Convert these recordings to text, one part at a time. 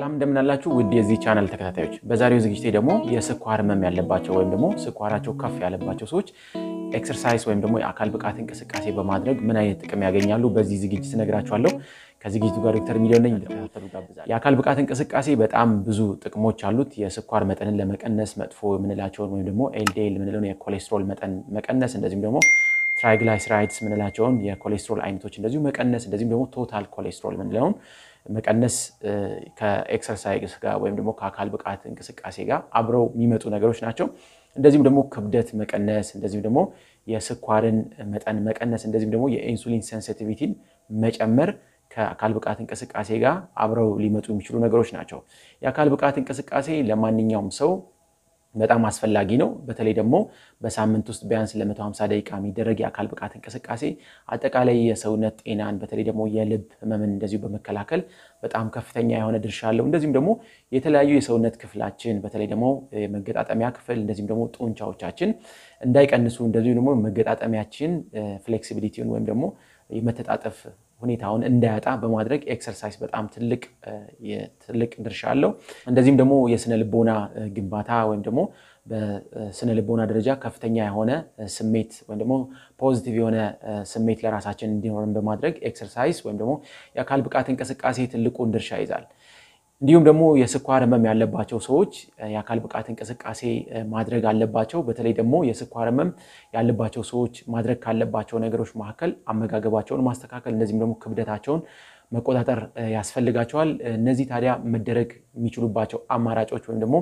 ሰላም እንደምናላችሁ ውድ የዚህ ቻናል ተከታታዮች፣ በዛሬው ዝግጅቴ ደግሞ የስኳር ህመም ያለባቸው ወይም ደግሞ ስኳራቸው ከፍ ያለባቸው ሰዎች exercise ወይም ደግሞ የአካል ብቃት እንቅስቃሴ በማድረግ ምን አይነት ጥቅም ያገኛሉ በዚህ ዝግጅት እነግራችኋለሁ። ከዝግጅቱ ጋር ዶክተር ሚሊዮን ነኝ። እንድትከታተሉ ጋብዛለሁ። የአካል ብቃት እንቅስቃሴ በጣም ብዙ ጥቅሞች አሉት። የስኳር መጠንን ለመቀነስ መጥፎ የምንላቸውን ወይም ደግሞ LDL የምንለውን የኮሌስትሮል መጠን መቀነስ፣ እንደዚሁም ደግሞ triglycerides የምንላቸውን የኮሌስትሮል አይነቶች እንደዚሁ መቀነስ፣ እንደዚሁም ደግሞ total cholesterol የምንለውን መቀነስ ከ exercise ጋር ወይም ደግሞ ከአካል ብቃት እንቅስቃሴ ጋር አብረው የሚመጡ ነገሮች ናቸው። እንደዚሁም ደግሞ ክብደት መቀነስ፣ እንደዚሁም ደግሞ የስኳርን መጠን መቀነስ፣ እንደዚሁም ደግሞ የኢንሱሊን sensitivity ን መጨመር ከአካል ብቃት እንቅስቃሴ ጋር አብረው ሊመጡ የሚችሉ ነገሮች ናቸው። የአካል ብቃት እንቅስቃሴ ለማንኛውም ሰው በጣም አስፈላጊ ነው። በተለይ ደግሞ በሳምንት ውስጥ ቢያንስ ለ150 ደቂቃ የሚደረግ የአካል ብቃት እንቅስቃሴ አጠቃላይ የሰውነት ጤናን በተለይ ደግሞ የልብ ህመምን እንደዚሁ በመከላከል በጣም ከፍተኛ የሆነ ድርሻ አለው። እንደዚሁም ደግሞ የተለያዩ የሰውነት ክፍላችን በተለይ ደግሞ መገጣጠሚያ ክፍል እንደዚሁም ደግሞ ጡንቻዎቻችን እንዳይቀንሱ እንደዚሁ ደግሞ መገጣጠሚያችን flexibility ውን ወይም ደግሞ የመተጣጠፍ ሁኔታውን እንዳያጣ በማድረግ exercise በጣም ትልቅ ድርሻ አለው። እንደዚህም ደግሞ የስነ ልቦና ግንባታ ወይም ደግሞ በስነ ልቦና ደረጃ ከፍተኛ የሆነ ስሜት ወይም ደግሞ positive የሆነ ስሜት ለራሳችን እንዲኖረን በማድረግ exercise ወይም ደግሞ የአካል ብቃት እንቅስቃሴ ትልቁን ድርሻ ይዛል። እንዲሁም ደግሞ የስኳር ህመም ያለባቸው ሰዎች የአካል ብቃት እንቅስቃሴ ማድረግ አለባቸው። በተለይ ደግሞ የስኳር ህመም ያለባቸው ሰዎች ማድረግ ካለባቸው ነገሮች መካከል አመጋገባቸውን ማስተካከል፣ እንደዚህም ደግሞ ክብደታቸውን መቆጣጠር ያስፈልጋቸዋል። እነዚህ ታዲያ መደረግ የሚችሉባቸው አማራጮች ወይም ደግሞ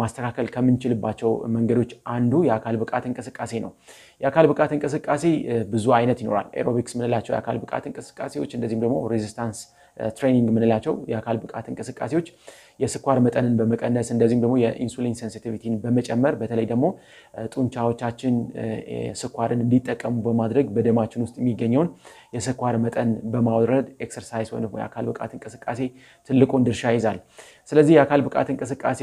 ማስተካከል ከምንችልባቸው መንገዶች አንዱ የአካል ብቃት እንቅስቃሴ ነው። የአካል ብቃት እንቅስቃሴ ብዙ አይነት ይኖራል። aerobics የምንላቸው የአካል ብቃት እንቅስቃሴዎች እንደዚህም ደግሞ resistance training የምንላቸው የአካል ብቃት እንቅስቃሴዎች የስኳር መጠንን በመቀነስ እንደዚሁም ደግሞ የኢንሱሊን sensitivity ን በመጨመር በተለይ ደግሞ ጡንቻዎቻችን ስኳርን እንዲጠቀሙ በማድረግ በደማችን ውስጥ የሚገኘውን የስኳር መጠን በማውረድ exercise ወይም የአካል ብቃት እንቅስቃሴ ትልቁን ድርሻ ይዛል። ስለዚህ የአካል ብቃት እንቅስቃሴ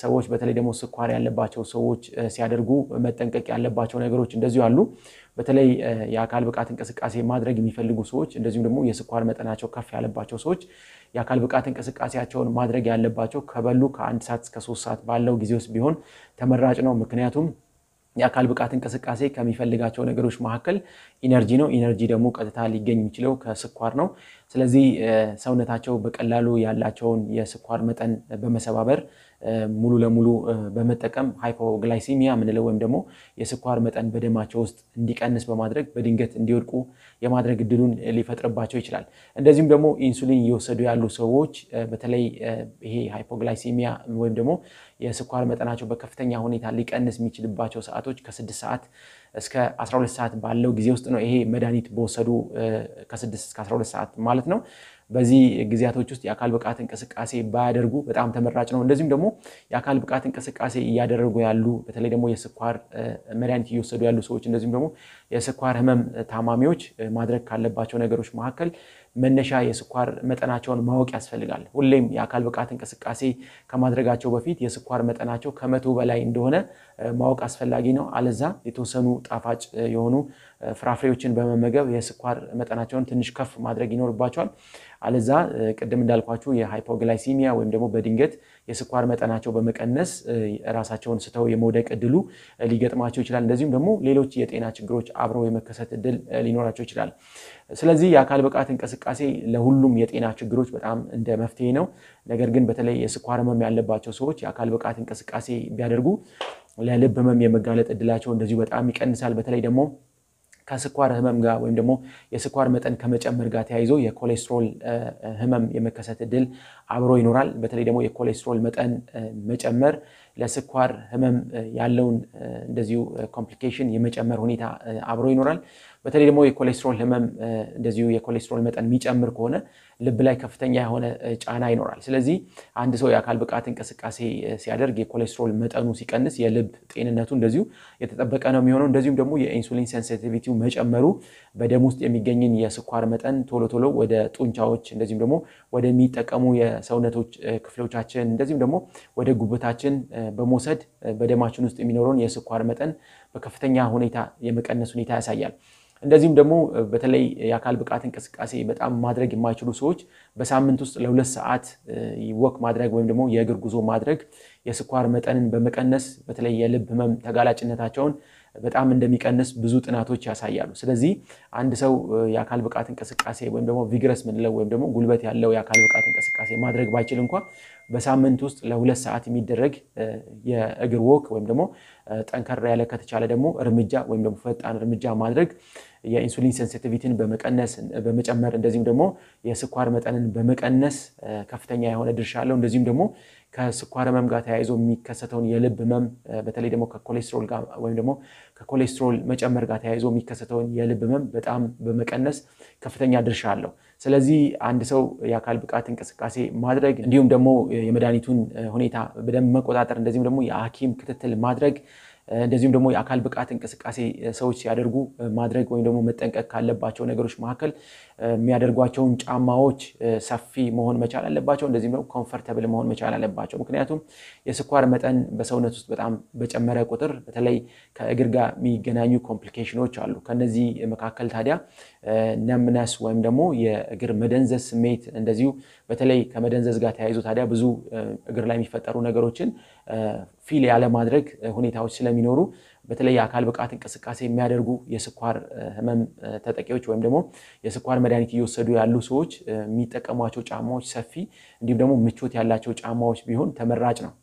ሰዎች በተለይ ደግሞ ስኳር ያለባቸው ሰዎች ሲያደርጉ መጠንቀቅ ያለባቸው ነገሮች እንደዚሁ አሉ። በተለይ የአካል ብቃት እንቅስቃሴ ማድረግ የሚፈልጉ ሰዎች እንደዚሁም ደግሞ የስኳር መጠናቸው ከፍ ያለባቸው ሰዎች የአካል ብቃት እንቅስቃሴያቸውን ማድረግ ያለባቸው ከበሉ ከአንድ ሰዓት እስከ ሶስት ሰዓት ባለው ጊዜ ውስጥ ቢሆን ተመራጭ ነው። ምክንያቱም የአካል ብቃት እንቅስቃሴ ከሚፈልጋቸው ነገሮች መካከል energy ነው። energy ደግሞ ቀጥታ ሊገኝ የሚችለው ከስኳር ነው። ስለዚህ ሰውነታቸው በቀላሉ ያላቸውን የስኳር መጠን በመሰባበር ሙሉ ለሙሉ በመጠቀም hypoglycemia የምንለው ወይም ደግሞ የስኳር መጠን በደማቸው ውስጥ እንዲቀንስ በማድረግ በድንገት እንዲወድቁ የማድረግ እድሉን ሊፈጥርባቸው ይችላል። እንደዚሁም ደግሞ ኢንሱሊን እየወሰዱ ያሉ ሰዎች በተለይ ይሄ hypoglycemia ወይም ደግሞ የስኳር መጠናቸው በከፍተኛ ሁኔታ ሊቀንስ የሚችልባቸው ሰዓቶች ከስድስት ሰዓት እስከ 12 ሰዓት ባለው ጊዜ ውስጥ ነው። ይሄ መድኃኒት በወሰዱ ከ6 እስከ 12 ሰዓት ማለት ነው። በዚህ ጊዜያቶች ውስጥ የአካል ብቃት እንቅስቃሴ ባያደርጉ በጣም ተመራጭ ነው። እንደዚሁም ደግሞ የአካል ብቃት እንቅስቃሴ እያደረጉ ያሉ በተለይ ደግሞ የስኳር መድኃኒት እየወሰዱ ያሉ ሰዎች እንደዚሁም ደግሞ የስኳር ህመም ታማሚዎች ማድረግ ካለባቸው ነገሮች መካከል መነሻ የስኳር መጠናቸውን ማወቅ ያስፈልጋል። ሁሌም የአካል ብቃት እንቅስቃሴ ከማድረጋቸው በፊት የስኳር መጠናቸው ከመቶ በላይ እንደሆነ ማወቅ አስፈላጊ ነው። አለዛ የተወሰኑ ጣፋጭ የሆኑ ፍራፍሬዎችን በመመገብ የስኳር መጠናቸውን ትንሽ ከፍ ማድረግ ይኖርባቸዋል። አለዛ ቅድም እንዳልኳችሁ የሃይፖግላይሲሚያ ወይም ደግሞ በድንገት የስኳር መጠናቸው በመቀነስ ራሳቸውን ስተው የመውደቅ እድሉ ሊገጥማቸው ይችላል። እንደዚሁም ደግሞ ሌሎች የጤና ችግሮች አብረው የመከሰት እድል ሊኖራቸው ይችላል። ስለዚህ የአካል ብቃት እንቅስቃሴ ለሁሉም የጤና ችግሮች በጣም እንደ መፍትሄ ነው። ነገር ግን በተለይ የስኳር ህመም ያለባቸው ሰዎች የአካል ብቃት እንቅስቃሴ ቢያደርጉ ለልብ ህመም የመጋለጥ እድላቸው እንደዚሁ በጣም ይቀንሳል። በተለይ ደግሞ ከስኳር ህመም ጋር ወይም ደግሞ የስኳር መጠን ከመጨመር ጋር ተያይዞ የኮሌስትሮል ህመም የመከሰት እድል አብሮ ይኖራል። በተለይ ደግሞ የኮሌስትሮል መጠን መጨመር ለስኳር ህመም ያለውን እንደዚሁ complication የመጨመር ሁኔታ አብሮ ይኖራል። በተለይ ደግሞ የኮሌስትሮል ህመም እንደዚሁ የኮሌስትሮል መጠን የሚጨምር ከሆነ ልብ ላይ ከፍተኛ የሆነ ጫና ይኖራል። ስለዚህ አንድ ሰው የአካል ብቃት እንቅስቃሴ ሲያደርግ የኮሌስትሮል መጠኑ ሲቀንስ የልብ ጤንነቱ እንደዚሁ የተጠበቀ ነው የሚሆነው። እንደዚሁም ደግሞ የኢንሱሊን ሴንሲቲቪቲው መጨመሩ በደም ውስጥ የሚገኝን የስኳር መጠን ቶሎ ቶሎ ወደ ጡንቻዎች እንደዚሁም ደግሞ ወደሚጠቀሙ የሰውነቶች ክፍሎቻችን እንደዚሁም ደግሞ ወደ ጉበታችን በመውሰድ በደማችን ውስጥ የሚኖረውን የስኳር መጠን በከፍተኛ ሁኔታ የመቀነስ ሁኔታ ያሳያል። እንደዚሁም ደግሞ በተለይ የአካል ብቃት እንቅስቃሴ በጣም ማድረግ የማይችሉ ሰዎች በሳምንት ውስጥ ለሁለት ሰዓት walk ማድረግ ወይም ደግሞ የእግር ጉዞ ማድረግ የስኳር መጠንን በመቀነስ በተለይ የልብ ህመም ተጋላጭነታቸውን በጣም እንደሚቀንስ ብዙ ጥናቶች ያሳያሉ። ስለዚህ አንድ ሰው የአካል ብቃት እንቅስቃሴ ወይም ደግሞ vigorous ምንለው ወይም ደግሞ ጉልበት ያለው የአካል ብቃት እንቅስቃሴ ማድረግ ባይችል እንኳ በሳምንት ውስጥ ለሁለት ሰዓት የሚደረግ የእግር walk ወይም ደግሞ ጠንከር ያለ ከተቻለ ደግሞ እርምጃ ወይም ደግሞ ፈጣን እርምጃ ማድረግ የኢንሱሊን sensitivity ን በመቀነስ በመጨመር እንደዚሁም ደግሞ የስኳር መጠንን በመቀነስ ከፍተኛ የሆነ ድርሻ አለው። እንደዚሁም ደግሞ ከስኳር ህመም ጋር ተያይዞ የሚከሰተውን የልብ ህመም በተለይ ደግሞ ከኮሌስትሮል ጋር ወይም ደግሞ ከኮሌስትሮል መጨመር ጋር ተያይዞ የሚከሰተውን የልብ ህመም በጣም በመቀነስ ከፍተኛ ድርሻ አለው። ስለዚህ አንድ ሰው የአካል ብቃት እንቅስቃሴ ማድረግ እንዲሁም ደግሞ የመድኃኒቱን ሁኔታ በደንብ መቆጣጠር እንደዚሁም ደግሞ የሐኪም ክትትል ማድረግ እንደዚሁም ደግሞ የአካል ብቃት እንቅስቃሴ ሰዎች ሲያደርጉ ማድረግ ወይም ደግሞ መጠንቀቅ ካለባቸው ነገሮች መካከል የሚያደርጓቸውን ጫማዎች ሰፊ መሆን መቻል አለባቸው። እንደዚሁም ደግሞ comfortable መሆን መቻል አለባቸው። ምክንያቱም የስኳር መጠን በሰውነት ውስጥ በጣም በጨመረ ቁጥር በተለይ ከእግር ጋር የሚገናኙ complication ኖች አሉ። ከነዚህ መካከል ታዲያ ነምነስ ወይም ደግሞ የእግር መደንዘዝ ስሜት እንደዚሁ በተለይ ከመደንዘዝ ጋር ተያይዞ ታዲያ ብዙ እግር ላይ የሚፈጠሩ ነገሮችን ፊል ያለማድረግ ሁኔታዎች ስለሚኖሩ በተለይ የአካል ብቃት እንቅስቃሴ የሚያደርጉ የስኳር ህመም ተጠቂዎች ወይም ደግሞ የስኳር መድኃኒት እየወሰዱ ያሉ ሰዎች የሚጠቀሟቸው ጫማዎች ሰፊ እንዲሁም ደግሞ ምቾት ያላቸው ጫማዎች ቢሆን ተመራጭ ነው።